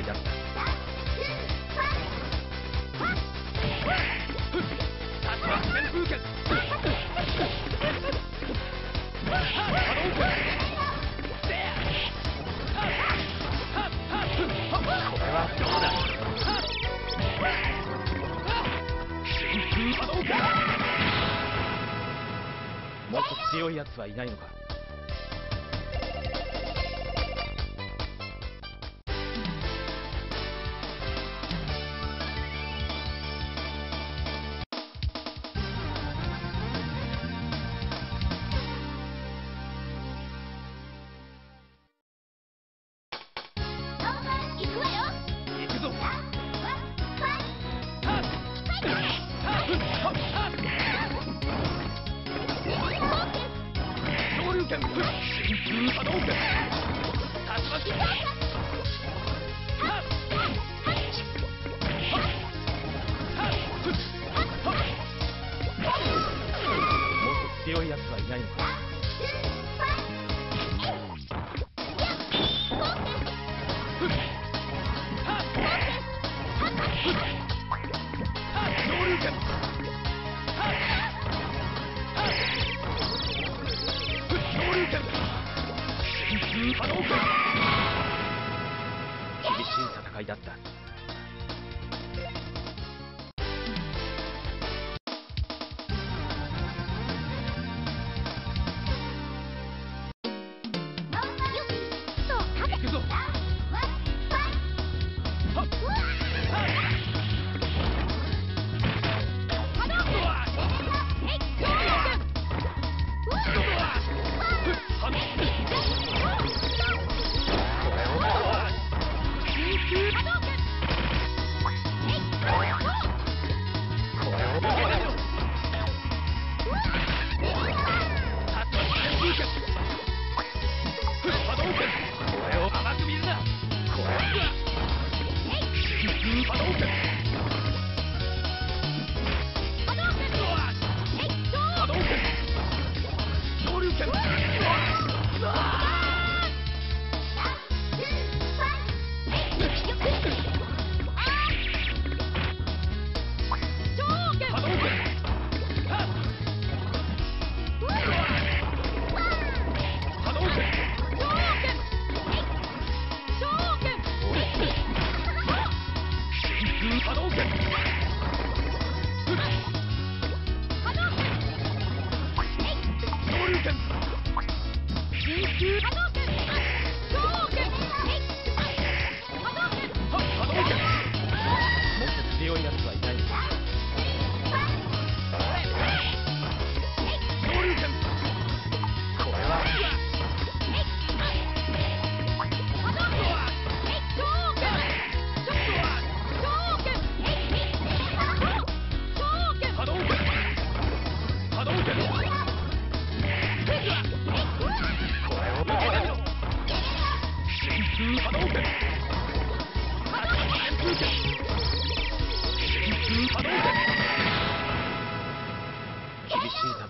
ったもっと強いやつはいないのか？哼谁撕他刀片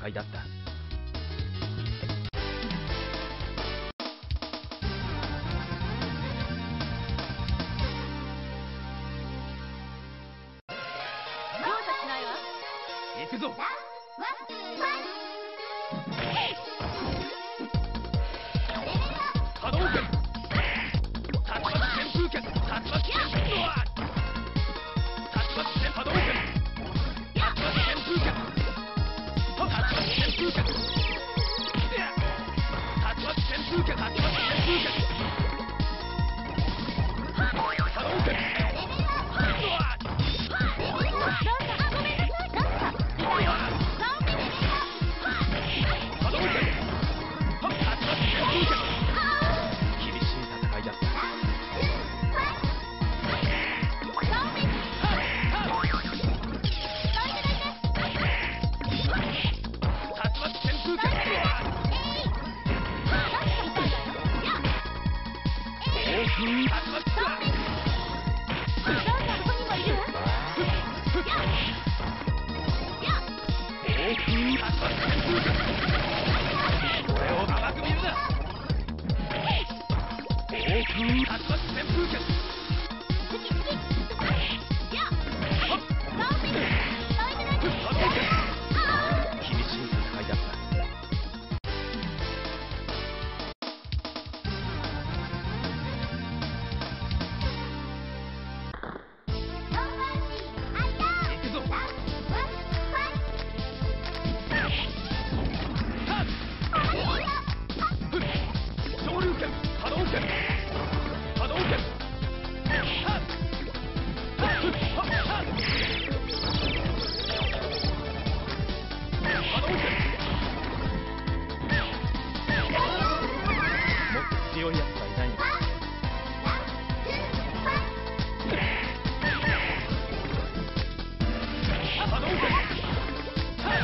戦いだった。Ooh,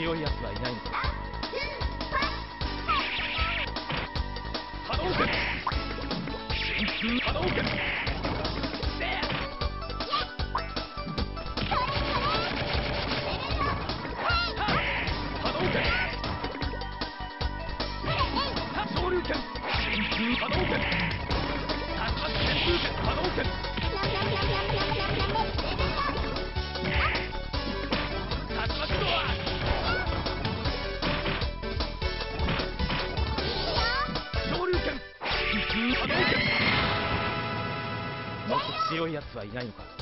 強いやつはいないのか。an organ. スはいないのか